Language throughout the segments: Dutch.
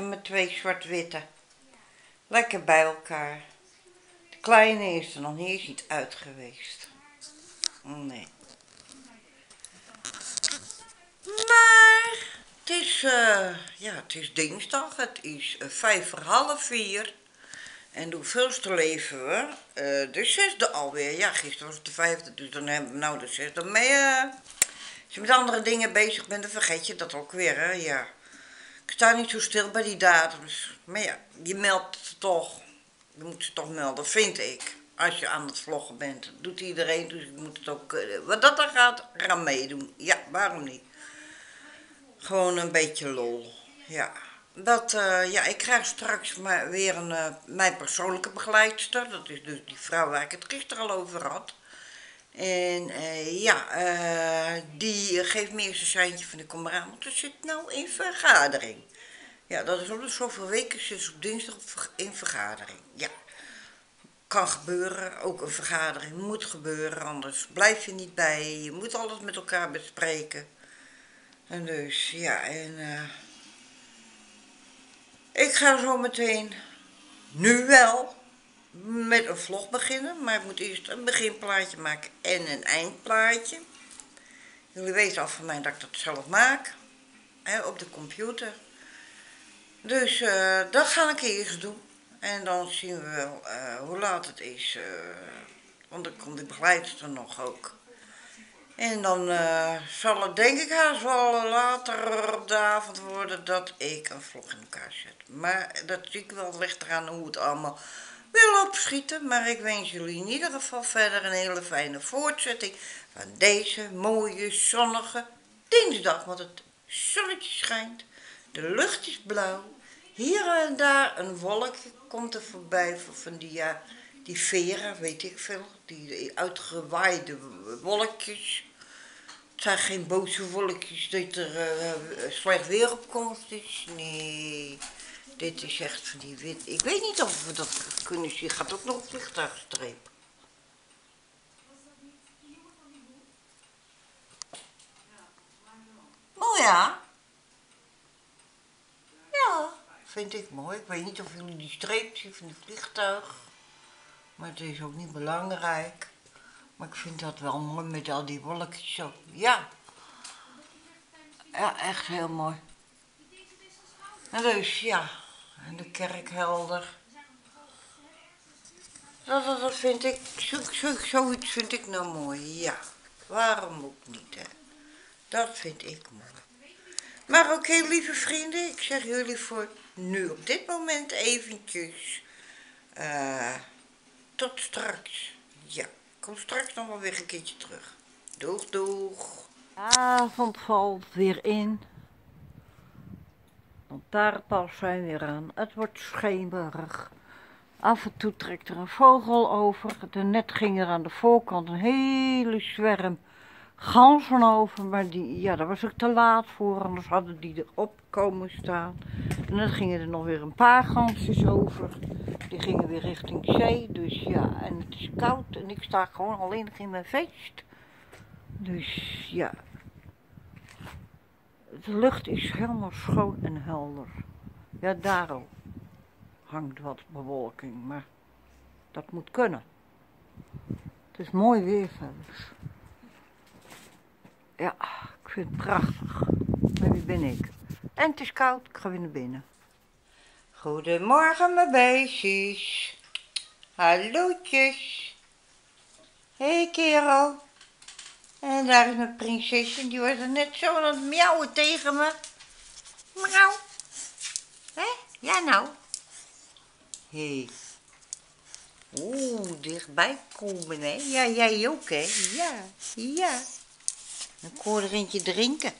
met twee zwart-witte. Lekker bij elkaar. De kleine is er nog niet eens niet uit geweest. Nee. Maar het is, eh, ja, het is dinsdag. Het is uh, vijf voor half vier. En hoeveelste leven we? Uh, de zesde alweer. Ja, gisteren was het de vijfde, dus dan hebben we nou de zesde. Maar als je met andere dingen bezig bent, dan vergeet je dat ook weer, hè. Ja. Ik sta niet zo stil bij die datums. Maar ja, je meldt het toch. Je moet ze toch melden, vind ik. Als je aan het vloggen bent. Doet iedereen, dus je moet het ook... Wat dat dan gaat, gaan meedoen. Ja, waarom niet? Gewoon een beetje lol. Ja. Dat, uh, ja, ik krijg straks maar weer een, uh, mijn persoonlijke begeleidster. Dat is dus die vrouw waar ik het gisteren al over had. En uh, ja, die geeft me eerst een seintje van de kom eraan, want er zit nou in vergadering. Ja, dat is op de zoveel weken, zit op dinsdag in vergadering. Ja, kan gebeuren, ook een vergadering moet gebeuren, anders blijf je niet bij. Je moet alles met elkaar bespreken. En dus, ja, en... Ik ga zo meteen, nu wel, met een vlog beginnen. Maar ik moet eerst een beginplaatje maken en een eindplaatje. Jullie weten al van mij dat ik dat zelf maak. Hè, op de computer. Dus uh, dat ga ik eerst doen. En dan zien we wel uh, hoe laat het is. Uh, want dan komt de begeleidster nog ook. En dan zal het denk ik haast wel later op de avond worden dat ik een vlog in elkaar zet. Maar dat zie ik wel ligt eraan hoe het allemaal wil opschieten. Maar ik wens jullie in ieder geval verder een hele fijne voortzetting van deze mooie zonnige dinsdag. Want het zonnetje schijnt, de lucht is blauw. Hier en daar een wolkje komt er voorbij van die, ja, die veren, weet ik veel. Die uitgewaaide wolkjes. Het zijn geen boze wolkjes dat er uh, slecht weer op komst is. Nee, dit is echt van die wit. Ik weet niet of we dat kunnen zien. Gaat ook nog een vliegtuigstreep. Oh ja. Ja, vind ik mooi. Ik weet niet of jullie die streep zien van het vliegtuig. Maar het is ook niet belangrijk. Maar ik vind dat wel mooi met al die wolkjes zo. Ja. Ja, echt heel mooi. En dus, ja. En de kerk helder. Dat, dat, dat vind ik, zo, zo, zoiets vind ik nou mooi, ja. Waarom ook niet, hè. Dat vind ik mooi. Maar oké, okay, lieve vrienden, ik zeg jullie voor nu op dit moment eventjes... Uh, tot straks. Ja, kom straks nog wel weer een keertje terug. Doeg, doeg. Avond valt weer in. Lantaarnpals zijn weer aan. Het wordt schemerig. Af en toe trekt er een vogel over. Net ging er aan de voorkant een hele zwerm ganzen over. Maar die, ja, daar was ik te laat voor. Anders hadden die erop komen staan. En dan gingen er nog weer een paar gansjes over. Die gingen weer richting zee. Dus ja, en het is koud. En ik sta gewoon alleen in mijn vest. Dus ja. De lucht is helemaal schoon en helder. Ja, daarom hangt wat bewolking, maar dat moet kunnen. Het is mooi weer verder. Ja, ik vind het prachtig. Maar wie ben ik? En het is koud, ik ga weer naar binnen. Goedemorgen mijn beestjes. Hallootjes. Hé hey, kerel. En daar is mijn prinsesje, die was er net zo aan het miauwen tegen me. Miauw. Hé? Ja nou. Hé. Hey. Oeh, dichtbij komen, hè? Ja, jij ook, hè? Ja, ja. Dan kon er eentje drinken.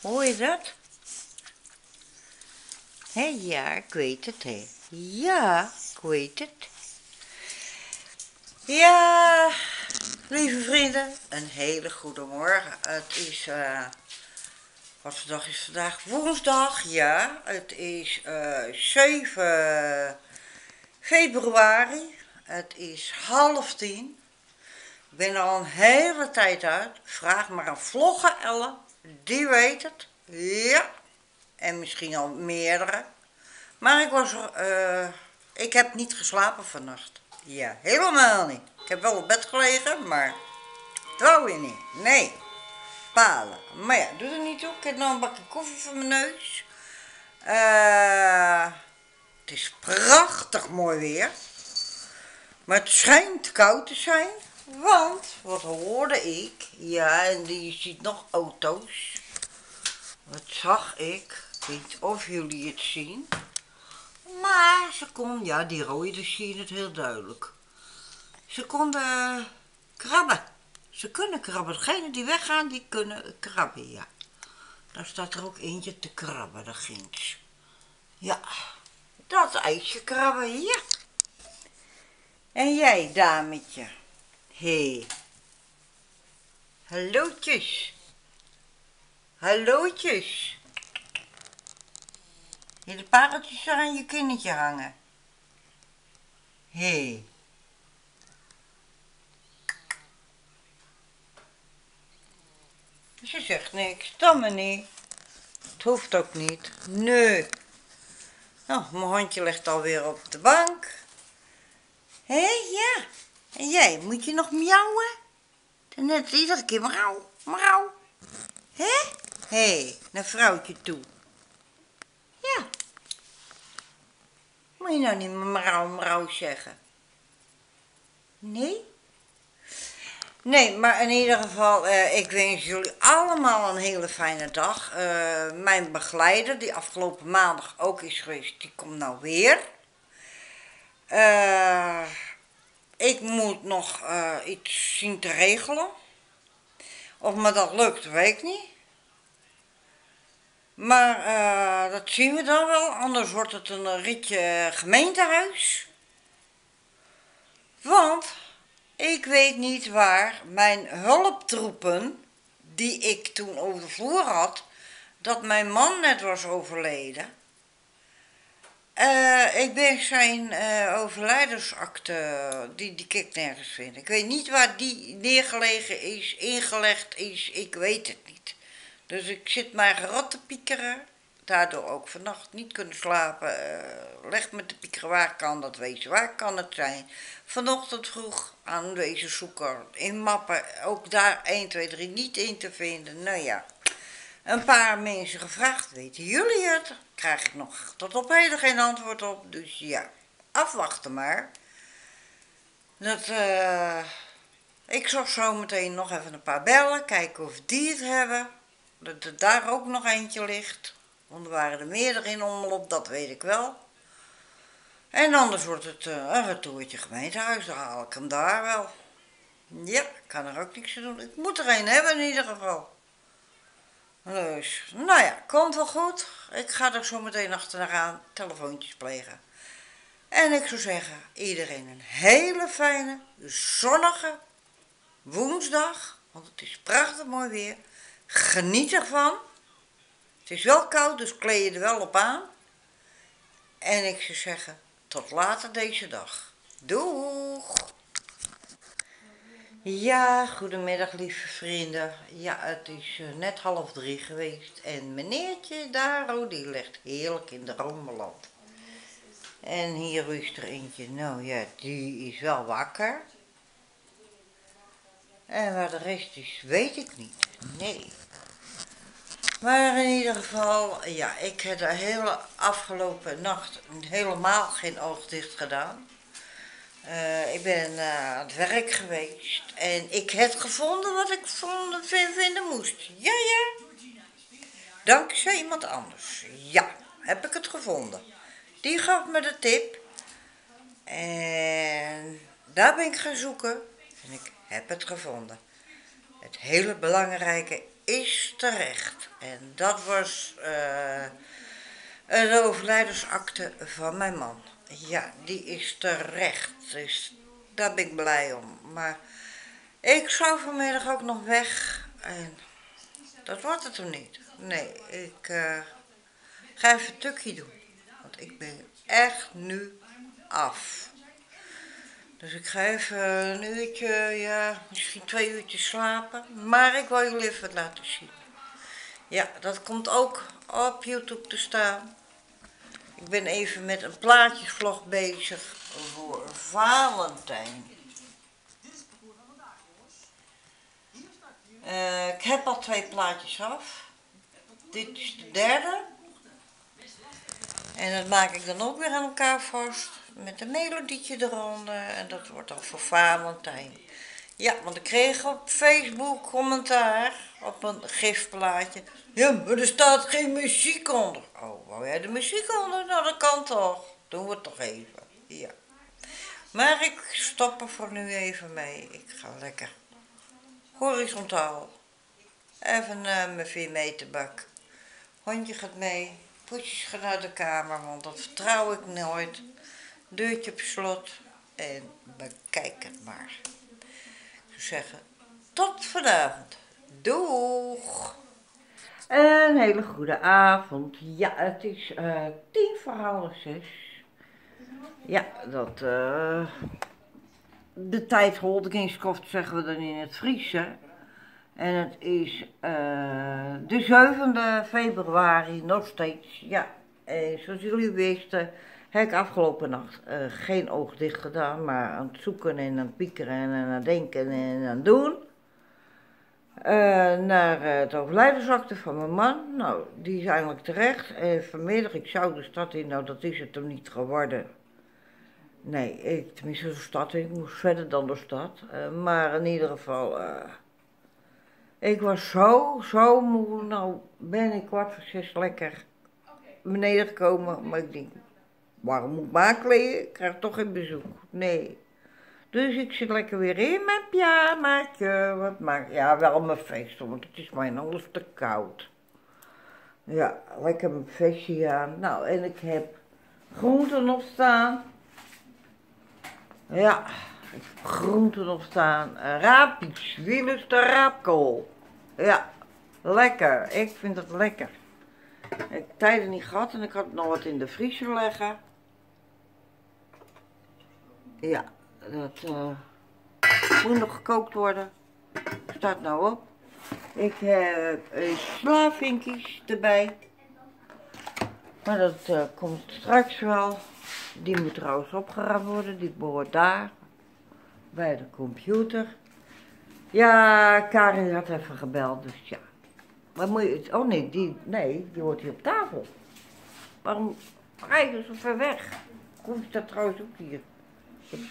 Hoor je dat? Hé, ja, ik weet het, hè. Ja, ik weet het. Ja, lieve vrienden, een hele goede morgen. Het is, uh, wat voor dag is vandaag? Woensdag, ja. Het is uh, 7 februari. Het is half tien. Ik ben er al een hele tijd uit. Vraag maar een vlogge Elle, die weet het. Ja. En misschien al meerdere. Maar ik was eh, ik heb niet geslapen vannacht. Ja, helemaal niet. Ik heb wel op bed gelegen, maar trouw je niet. Nee, palen. Maar ja, doe er niet toe. Ik heb nog een bakje koffie voor mijn neus. Eh, het is prachtig mooi weer. Maar het schijnt koud te zijn. Want, wat hoorde ik? Ja, en je ziet nog auto's. Wat zag ik? Ik weet niet of jullie het zien. Maar ze kon, ja, die rode, zie je het heel duidelijk. Ze konden krabben. Ze kunnen krabben. Degenen die weggaan, die kunnen krabben, ja. Daar staat er ook eentje te krabben, daar ginds. Ja, dat ijsje krabben, ja. En jij, dametje? Hé. Hey. Hallootjes. Hallootjes. Je de pareltjes aan je kindertje hangen. Hé. Hey. Ze zegt niks, dan maar niet. Het hoeft ook niet. Nee. Nou, mijn hondje ligt alweer op de bank. Hé, ja. En jij, moet je nog miauwen? Net iedere keer mrouw. Hé? Hé, naar vrouwtje toe. Ja. Moet je nou niet mrouw, mrouw zeggen? Nee? Nee, maar in ieder geval, uh, ik wens jullie allemaal een hele fijne dag. Uh, mijn begeleider, die afgelopen maandag ook is geweest, die komt nou weer. Uh, ik moet nog iets zien te regelen. Of me dat lukt, weet ik niet. Maar dat zien we dan wel, anders wordt het een ritje gemeentehuis. Want ik weet niet waar mijn hulptroepen, die ik toen over had, dat mijn man net was overleden. Uh, ik ben zijn uh, overlijdensakte, die, die ik nergens vind. Ik weet niet waar die neergelegen is, ingelegd is, ik weet het niet. Dus ik zit maar gerot te piekeren daardoor ook vannacht niet kunnen slapen. Uh, leg met de piekeren, waar kan dat wezen? Waar kan het zijn? Vanochtend vroeg aan deze zoeker in mappen, ook daar 1, 2, 3 niet in te vinden. Nou ja, een paar mensen gevraagd, weten jullie het? Krijg ik nog tot op heden geen antwoord op, dus ja, afwachten maar. Dat, uh, ik zal zo meteen nog even een paar bellen, kijken of die het hebben. Dat er daar ook nog eentje ligt. Want er waren er meerdere in omloop, dat weet ik wel. En anders wordt het uh, een retourtje gemeentehuis, dan haal ik hem daar wel. Ja, ik kan er ook niks aan doen. Ik moet er een hebben in ieder geval. Dus, nou ja, komt wel goed. Ik ga er zo meteen achteraan telefoontjes plegen. En ik zou zeggen, iedereen een hele fijne, zonnige woensdag. Want het is prachtig mooi weer. Geniet ervan. Het is wel koud, dus kleed je er wel op aan. En ik zou zeggen, tot later deze dag. Doeg! Ja, goedemiddag lieve vrienden. Ja, het is eh, net half drie geweest en meneertje daar, oh, die ligt heerlijk in de rommeland. En hier is er eentje, nou ja, die is wel wakker. En waar de rest is, weet ik niet. Nee. Maar in ieder geval, ja, ik heb de hele afgelopen nacht helemaal geen oog dicht gedaan. Uh, ik ben aan het werk geweest en ik heb gevonden wat ik vond, vinden moest. Ja, ja. Dankzij iemand anders. Ja, heb ik het gevonden. Die gaf me de tip. En daar ben ik gaan zoeken. En ik heb het gevonden. Het hele belangrijke is terecht. En dat was uh, de overlijdensakte van mijn man. Ja, die is terecht. Dus daar ben ik blij om. Maar ik zou vanmiddag ook nog weg. En dat wordt het er niet. Nee, ik uh, ga even een tukje doen. Want ik ben echt nu af. Dus ik ga even een uurtje, ja, misschien twee uurtjes slapen. Maar ik wil jullie even laten zien. Ja, dat komt ook op YouTube te staan. Ik ben even met een plaatjesvlog bezig voor Valentijn. Uh, ik heb al twee plaatjes af. Dit is de derde. En dat maak ik dan ook weer aan elkaar vast. Met een melodietje eronder. En dat wordt dan voor Valentijn. Ja, want ik kreeg op Facebook commentaar op een gifplaatje. Ja, maar er staat geen muziek onder. Oh, wou jij de muziek onder? Nou, dat kan toch. Doen we het toch even. Ja. Maar ik stop er voor nu even mee. Ik ga lekker horizontaal. Even uh, mijn vier meter bak. Hondje gaat mee. Poetjes gaan naar de kamer, want dat vertrouw ik nooit. Deurtje op slot. En bekijk het maar. Ik zeggen, tot vanavond. Doeg! Een hele goede avond. Ja, het is uh, tien voor half zes. Ja, dat... Uh, de tijd holdingskoft zeggen we dan in het Friese. En het is uh, de 7e februari nog steeds. Ja, en zoals jullie wisten heb ik afgelopen nacht uh, geen oog dicht gedaan. Maar aan het zoeken en aan het piekeren en aan het denken en aan het doen. Uh, naar het overlijdensakte van mijn man. Nou, die is eigenlijk terecht. En vanmiddag, ik zou de stad in, nou dat is het hem niet geworden. Nee, ik, tenminste de stad in, ik moest verder dan de stad. Uh, maar in ieder geval, uh, ik was zo, zo moe. Nou ben ik kwart voor zes lekker beneden gekomen. Maar ik denk, waarom moet ik? Ik krijg toch geen bezoek. Nee. Dus ik zit lekker weer in mijn pyjamaatje. Wat maakt, ja, wel mijn feest, want het is mij alles te koud. Ja, lekker mijn vestje aan. Nou, en ik heb groenten op staan. Ja, groenten op staan. Rapies, wie lust de raapkool? Ja, lekker. Ik vind het lekker. Ik heb tijden niet gehad en ik had nog wat in de vriezer leggen. Ja, dat uh, moet nog gekookt worden. Staat nou op. Ik heb slavinkies erbij. Maar dat uh, komt straks wel. Die moet trouwens opgeruimd worden. Die behoort daar. Bij de computer. Ja, Karin had even gebeld, dus ja. Maar moet je Oh nee, die, nee, die hoort hier op tafel. Waarom je zo ver weg? Koffie staat trouwens ook hier.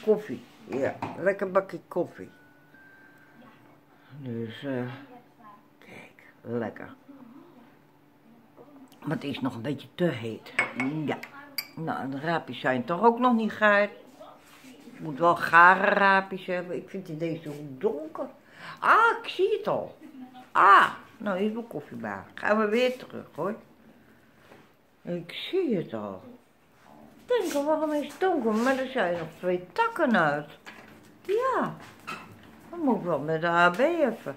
Koffie. Ja, lekker bakje koffie. Dus, eh, kijk, lekker. Maar het is nog een beetje te heet. Ja. Nou, de raapjes zijn toch ook nog niet gaar. Ik moet wel gare raapjes hebben. Ik vind die deze zo donker. Ah, ik zie het al. Ah, nou, is mijn koffiebaan. Gaan we weer terug, hoor. Ik zie het al waarom is het donker? Maar er zijn nog twee takken uit. Ja, dan moet ik wel met de AB even.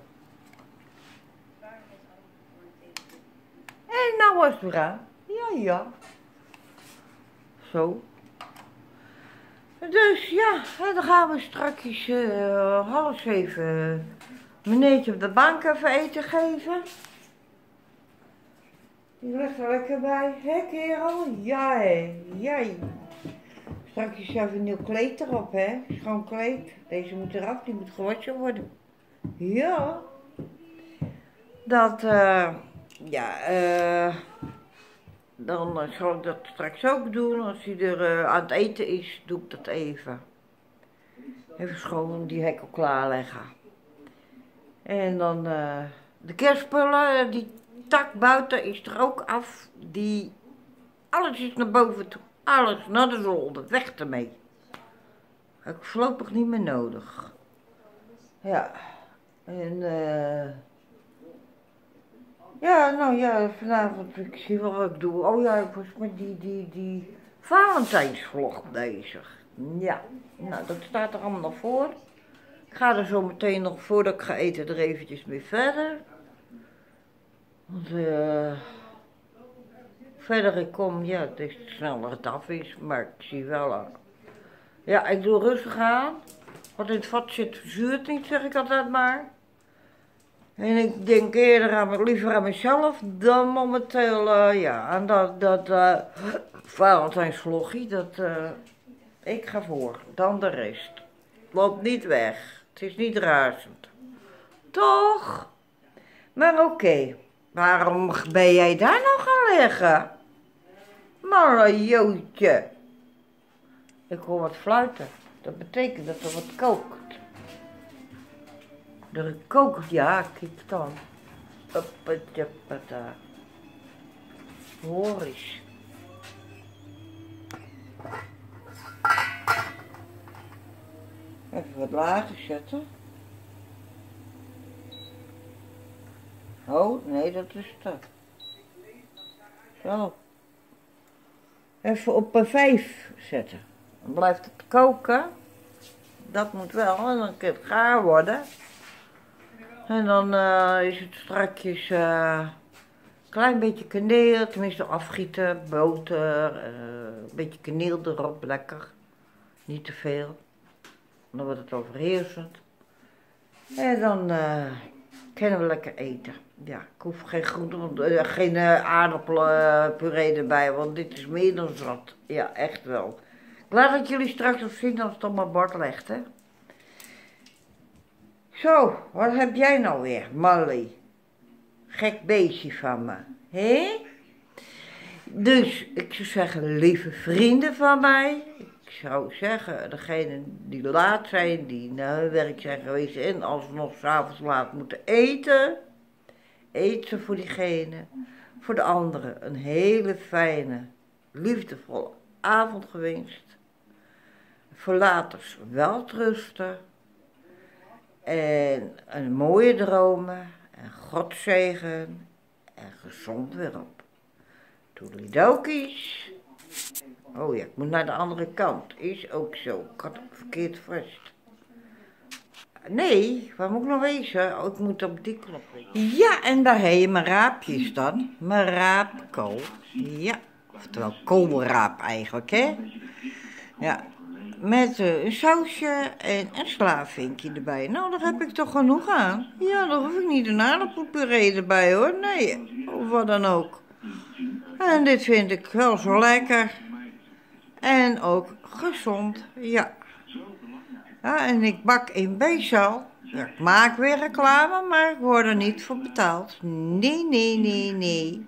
En nou was het aan. Ja, ja. Zo. Dus ja, dan gaan we straks uh, half zeven meneertje op de bank even eten geven. Die ligt er lekker bij. Hé kerel? Hé. Jij. Straks even een nieuw kleed erop hè. Schoon kleed. Deze moet eraf. Die moet gewassen worden. Ja. Dat eh. ja eh. dan uh, zal ik dat straks ook doen. Als hij er uh, aan het eten is, doe ik dat even. Even schoon die hekkel klaarleggen. En dan uh, de kerstspullen, die tak buiten is er ook af. Die, alles is naar boven toe. Alles naar de zolder. Weg ermee. Heb ik voorlopig niet meer nodig. Ja. En eh... ja, nou ja, vanavond, ik zie wel wat ik doe. Oh ja, ik was met die, die, die Valentijnsvlog bezig. Ja, nou dat staat er allemaal nog voor. Ik ga er zo meteen nog, voordat ik ga eten, er eventjes mee verder. Want uh, verder ik kom, ja, het is sneller het af is, maar ik zie wel aan. Ja, ik doe rustig aan. Wat in het vat zit, zuurt niet, zeg ik altijd maar. En ik denk eerder aan, liever aan mezelf dan momenteel, uh, ja, aan dat, dat uh, Valentijnsvloggie. Dat, uh, ik ga voor, dan de rest. Loopt niet weg. Het is niet razend. Toch? Maar oké. Waarom ben jij daar nog gaan liggen? Maar jootje. Ik hoor wat fluiten. Dat betekent dat er wat kookt. Er kookt, ja, kijk dan. Uppatjappata. Hoor eens. Even wat lager zetten. Oh, nee, dat is dat. Zo. Even op een 5 zetten. Dan blijft het koken. Dat moet wel, en dan kan het gaar worden. En dan uh, is het strakjes een uh, klein beetje kaneel, tenminste afgieten, boter, uh, een beetje kaneel erop, lekker. Niet te veel. Dan wordt het overheersend. En dan kunnen we lekker eten. Ja, ik hoef geen groente, geen aardappelpuree erbij, want dit is meer dan zat. Ja, echt wel. Ik laat het jullie straks nog zien als het op mijn bord legt, hè. Zo, wat heb jij nou weer, Molly? Gek beestje van me, hè? Dus, ik zou zeggen, lieve vrienden van mij. Ik zou zeggen, degene die laat zijn, die naar hun werk zijn geweest en alsnog s'avonds laat moeten eten. Ze voor diegene. Voor de anderen een hele fijne, liefdevolle avond gewenst. Voor later wel trusten. En een mooie dromen. En Godzegen. En gezond weer op. Toedelidokies. Oh ja, ik moet naar de andere kant. Is ook zo. Ik had het verkeerd vast. Nee, waar moet ik nog wezen? Oh, ik moet op die knop Ja, en daar je mijn raapjes dan. Mijn raapkool. Ja, oftewel koolraap eigenlijk, hè. Ja, met uh, een sausje en een slavinkje erbij. Nou, daar heb ik toch genoeg aan. Ja, dan hoef ik niet een aardappelpuree erbij hoor. Nee, of wat dan ook. En dit vind ik wel zo lekker. En ook gezond, ja. En ik bak in Beesal. Ik maak weer reclame, maar ik word er niet voor betaald. Nee, nee, nee, nee.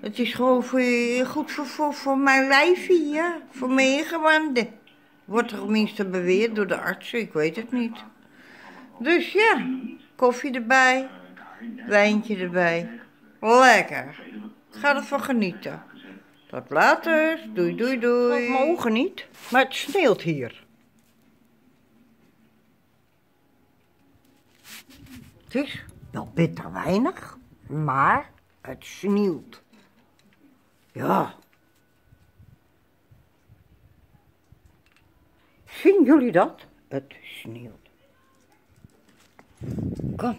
Het is gewoon voor, goed voor, voor, voor mijn lijfje, ja. Voor mijn ingewanden. Wordt er tenminste beweerd door de artsen, ik weet het niet. Dus ja, koffie erbij, wijntje erbij. Lekker. ga ervan genieten. Tot later. Doei, doei, doei. Ik mogen niet, maar het sneeuwt hier. Het is wel bitter weinig, maar het sneeuwt. Ja. Zien jullie dat? Het sneeuwt. Kom.